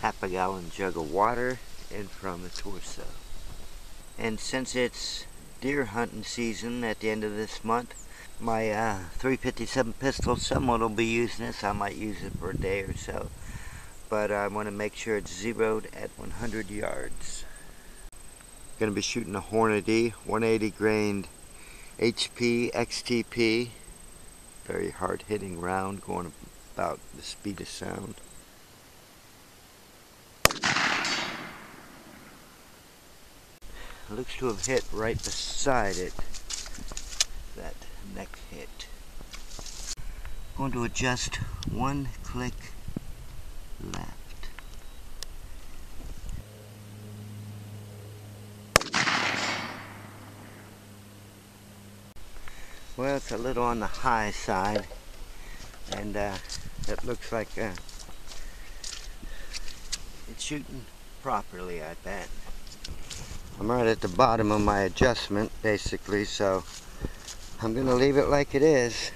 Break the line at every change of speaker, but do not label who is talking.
half a gallon jug of water and from the torso. And since it's deer hunting season at the end of this month, my uh, 357 pistol, someone will be using this. I might use it for a day or so. But I want to make sure it's zeroed at 100 yards. Going to be shooting a Hornady 180 grain HP XTP. Very hard hitting round going about the speed of sound. Looks to have hit right beside it. That neck hit. Going to adjust one click left. Well, it's a little on the high side, and uh, it looks like uh, it's shooting properly, I bet. I'm right at the bottom of my adjustment, basically, so I'm to leave it like it is.